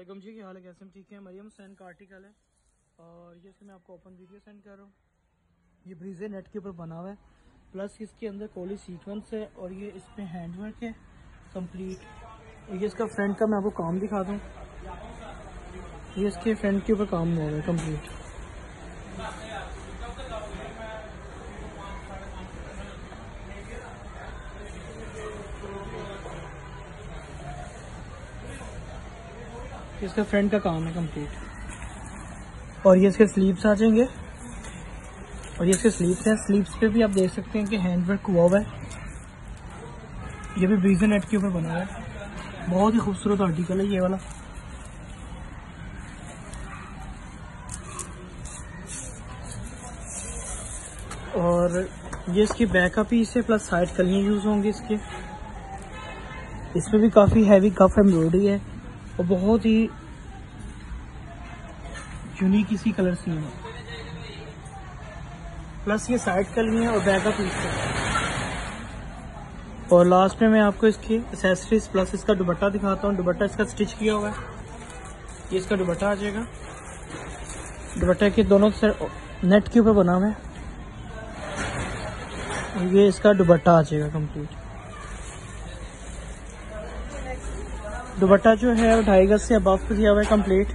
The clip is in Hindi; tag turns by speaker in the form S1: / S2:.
S1: वालेकुम जी क्या हाल कैसे? ठीक है। मरियम हुसैन का आर्टिकल है। और ये इसके मैं आपको ओपन वीडियो सेंड कर रहा हूँ। ये ब्रीजे नेट के ऊपर बना हुआ है। प्लस इसके अंदर कोली सीक्वेंस है और ये इसमें हैंडवर्क है। कंप्लीट ये इसका फ्रंट का मैं आपको काम दिखा दूँ ये इसके फ्रंट के ऊपर काम हुआ है। कंप्लीट इसका फ्रंट का काम है कंप्लीट और ये इसके स्लीव्स आ जाएँगे? और ये इसके स्लीव्स हैं। स्लीव्स पे भी आप देख सकते हैं कि हैंड वर्क हुआ हुआ है। ये भी ब्रीजन नेट के ऊपर बना हुआ है। बहुत ही खूबसूरत आर्टिकल है ये वाला। और ये इसकी बैकअप है प्लस साइड कलियाँ यूज़ होंगी इसके। इसमें भी काफ़ी हैवी कफ एम्ब्रॉयडरी है। और बहुत ही यूनिक इसी कलर की है। प्लस ये साइड कली है और बैक का। पीस और लास्ट में मैं आपको इसकी एसेसरीज प्लस इसका दुपट्टा दिखाता हूँ। दुपट्टा इसका स्टिच किया हुआ है। ये इसका दुपट्टा आ जाएगा। दुपट्टा के दोनों नेट के ऊपर बना हुआ है। ये इसका दुपट्टा आ जाएगा कंप्लीट दुपट्टा जो है ढाई गज से अबव दिया हुआ है कंप्लीट